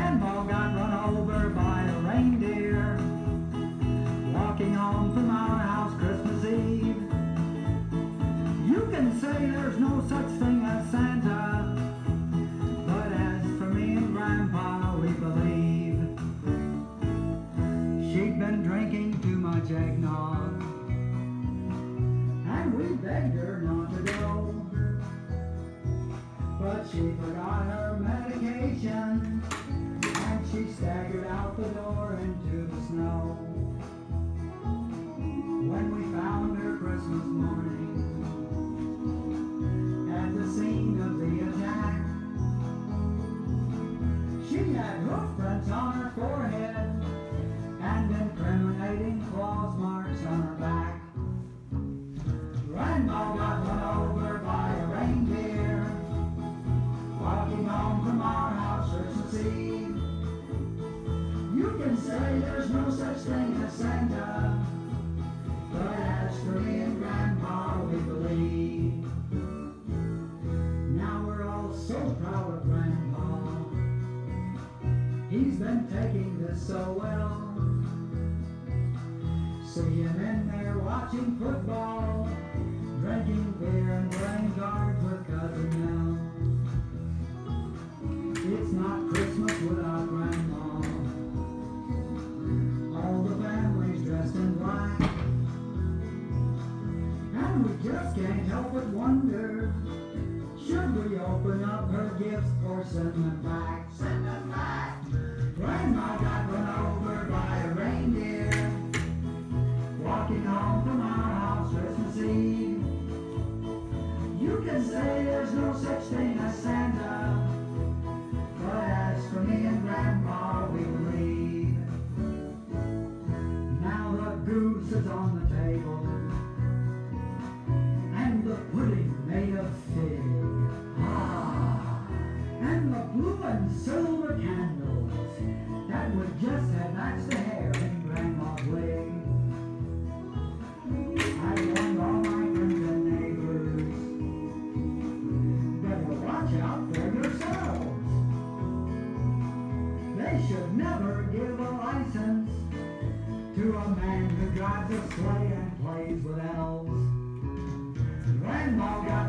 Grandpa got run over by a reindeer walking home from our house Christmas Eve. You can say there's no such thing But she forgot her medication, and she staggered out the door into the snow. When we found her Christmas morning at the scene of the attack, she had hoof prints on her forehead can say there's no such thing as Santa, but as for me and Grandpa, we believe. Now we're all so proud of Grandpa. He's been taking this so well. See him in there watching football, drinking beer just can't help but wonder Should we open up her gifts or send them back? Send them back! Grandma got run over by a reindeer Walking home from our house Christmas Eve You can say there's no such thing as Santa But as for me and Grandma, we believe Now the goose is on the table Pudding made of fig. Ah, and the blue and silver candles that would just have matched the hair in Grandma's wig. I warned all my friends and neighbors, better watch out for yourselves. They should never give a license to a man who drives a sleigh and plays with elves and